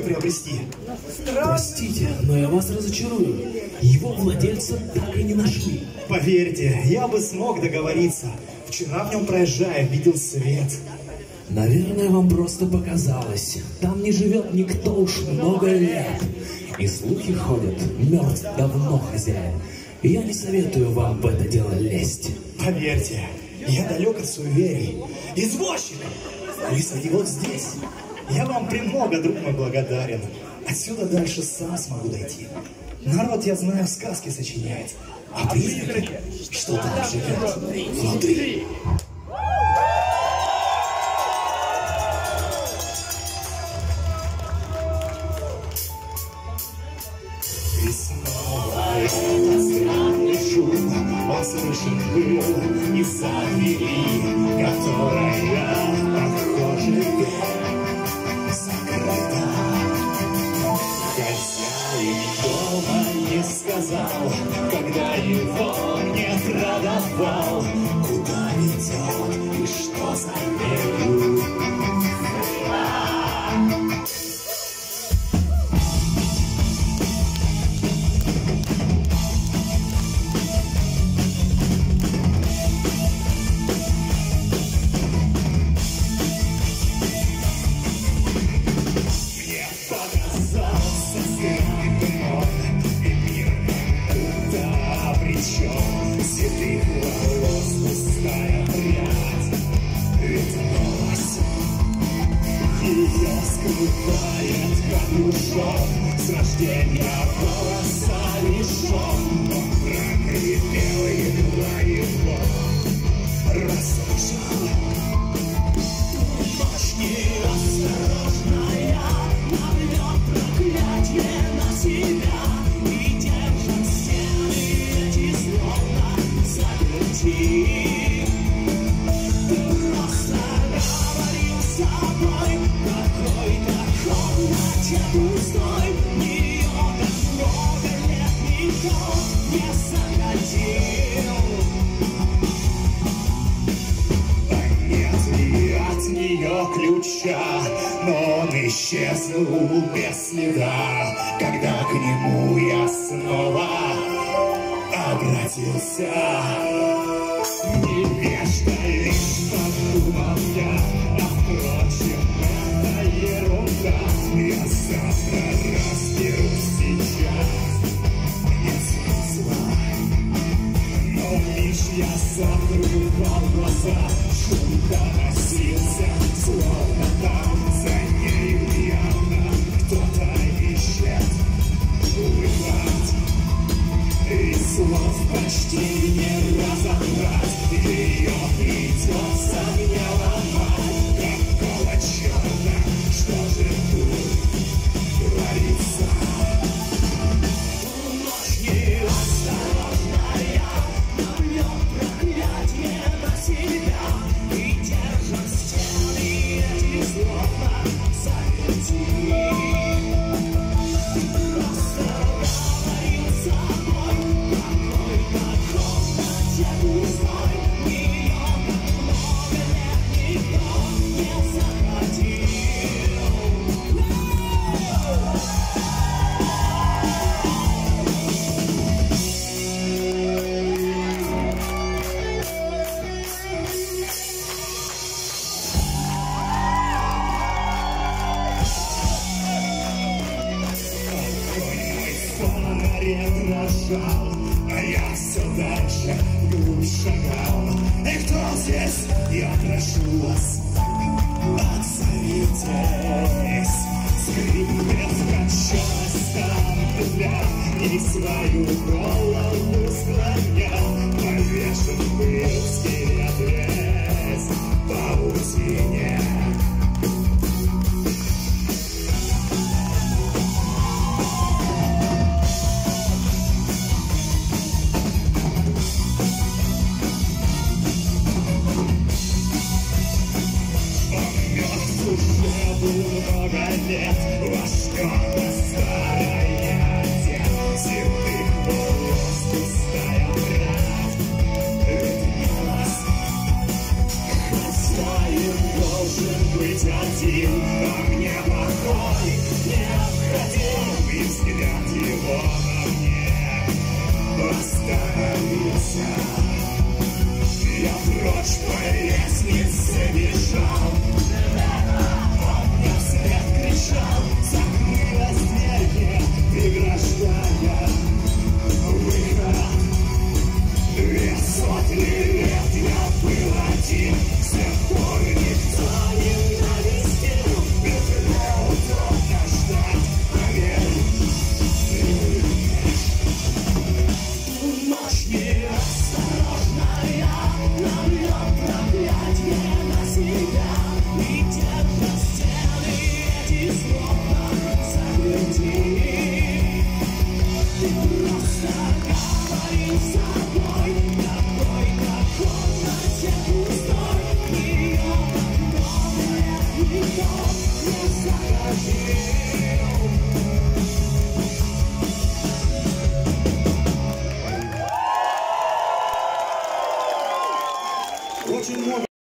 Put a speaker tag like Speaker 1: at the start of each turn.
Speaker 1: приобрести.
Speaker 2: Простите, но я вас разочарую. Его владельца так и не нашли.
Speaker 1: Поверьте, я бы смог договориться. Вчера в нем проезжая, видел свет.
Speaker 2: Наверное, вам просто показалось. Там не живет никто уж много лет. И слухи ходят, мертв давно хозяин. И я не советую вам в это дело лезть.
Speaker 1: Поверьте, я далек от суеверий. Извозчик! Высади вот здесь. Я вам премного, друг мой, благодарен. Отсюда дальше сам смогу дойти. Народ, я знаю, сказки сочиняет. А призраки, что там живет внутри. И Послышен был из-за двери, Которая, похоже, закрыта. Ее скрывает капюшон, с рождения волоса лишен. Он прокрепел едва его расслышал. Ночь неосторожная навлек проклятие на себя И держат стены эти словно заперти ключа, но он исчезнул без следа, когда к нему я снова обратился. Невежда лишь подумал закрывал глаза, шум доносился, словно там за нею явно кто-то ищет выход. И слов почти не разобрать, ее придется мне фонарь дрожал, а я все дальше глубь шагал. И кто здесь? Я прошу вас, отзовитесь. Скрипнет, качалась там петля, и свою голову свет во что постоять Седых волос густая прядь должен быть один А мне покой необходим
Speaker 2: И взгляд его во мне Остановился Yeah.